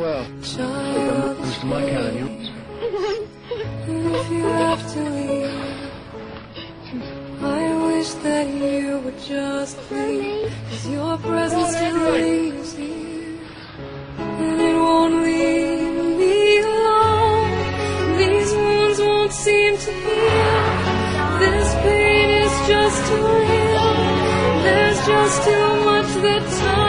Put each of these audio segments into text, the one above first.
Well, childish Mr. Mike Allen, you. If you have to leave, I wish that you would just leave. Cause your presence still lingers here. Just too much that time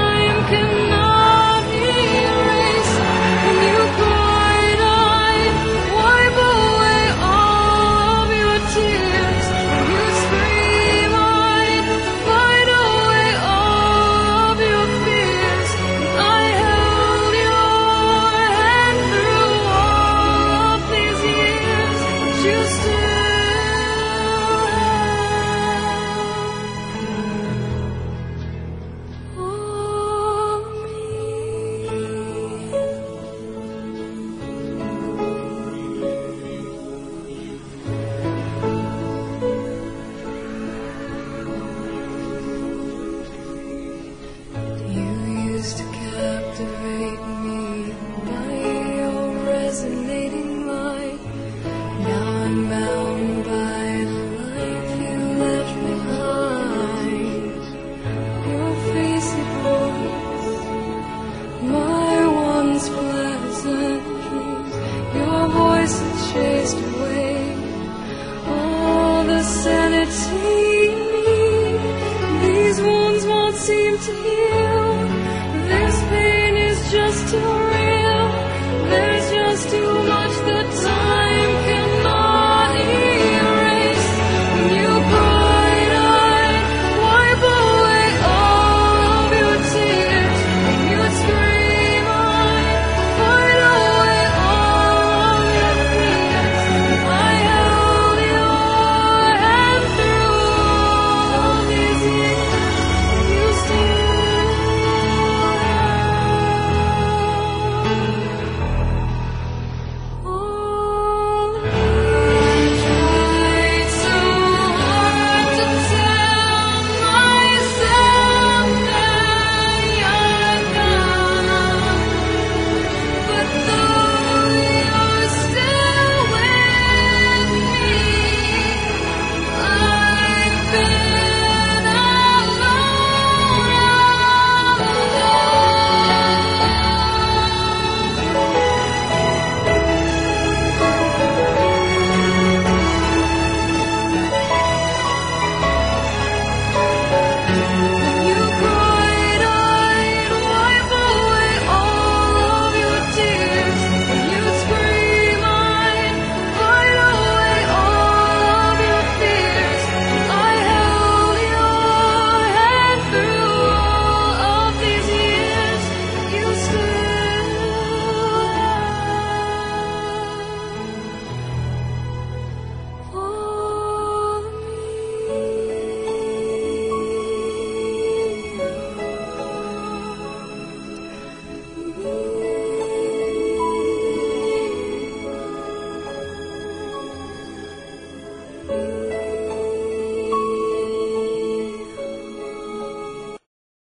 Voice chased away all the sanity in me. These wounds won't seem to heal. This pain is just too